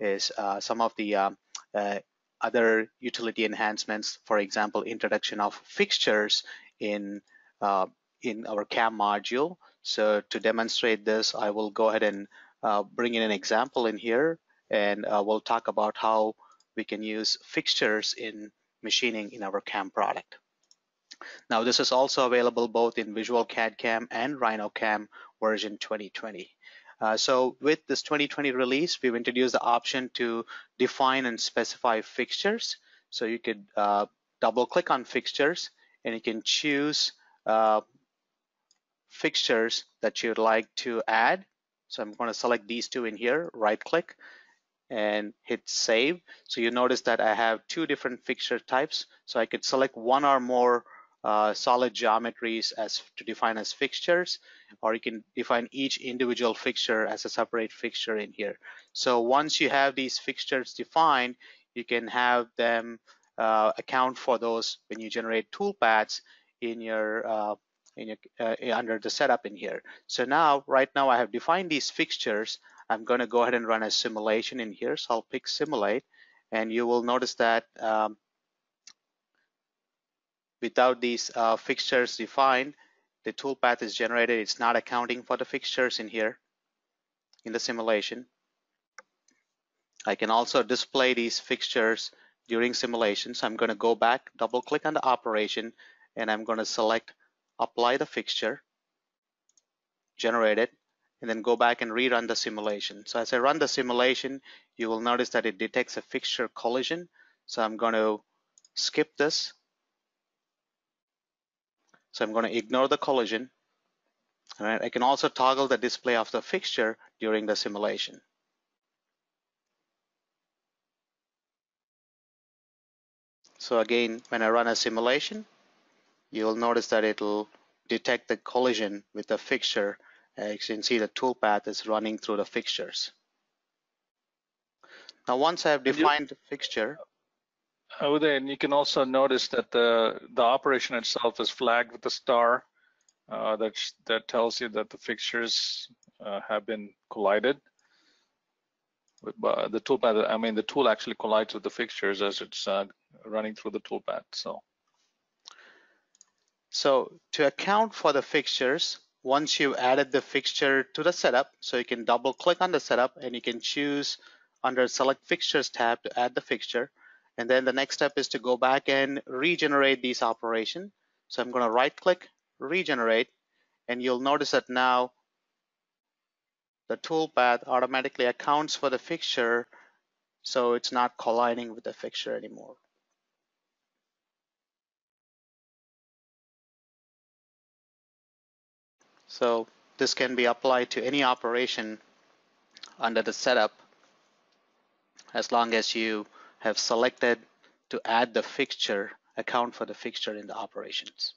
is uh, some of the um, uh, other utility enhancements, for example, introduction of fixtures in, uh, in our CAM module. So to demonstrate this, I will go ahead and uh, bring in an example in here, and uh, we'll talk about how we can use fixtures in machining in our CAM product. Now this is also available both in Visual CAD CAM and RhinoCam version 2020. Uh, so with this 2020 release, we've introduced the option to define and specify fixtures. So you could uh, double click on fixtures and you can choose uh, fixtures that you'd like to add. So I'm going to select these two in here, right click and hit save. So you notice that I have two different fixture types. So I could select one or more uh, solid geometries as to define as fixtures, or you can define each individual fixture as a separate fixture in here. So once you have these fixtures defined, you can have them uh, account for those when you generate toolpaths in your uh, in your, uh, under the setup in here. So now, right now, I have defined these fixtures. I'm going to go ahead and run a simulation in here. So I'll pick simulate, and you will notice that um, without these uh, fixtures defined, the toolpath is generated. It's not accounting for the fixtures in here in the simulation. I can also display these fixtures during simulation. So I'm going to go back, double click on the operation, and I'm going to select apply the fixture, generate it, and then go back and rerun the simulation. So as I run the simulation, you will notice that it detects a fixture collision. So I'm going to skip this so I'm going to ignore the collision. All right, I can also toggle the display of the fixture during the simulation. So again, when I run a simulation, you'll notice that it'll detect the collision with the fixture. As you can see, the toolpath is running through the fixtures. Now, once I have defined the fixture, Then you can also notice that the the operation itself is flagged with a star uh, that that tells you that the fixtures uh, have been collided. With, uh, the toolpath, I mean, the tool actually collides with the fixtures as it's uh, running through the toolpath. So, so to account for the fixtures, once you've added the fixture to the setup, so you can double click on the setup and you can choose under select fixtures tab to add the fixture and then the next step is to go back and regenerate these operations. So I'm going to right click, regenerate, and you'll notice that now the toolpath automatically accounts for the fixture so it's not colliding with the fixture anymore. So this can be applied to any operation under the setup as long as you have selected to add the fixture, account for the fixture in the operations.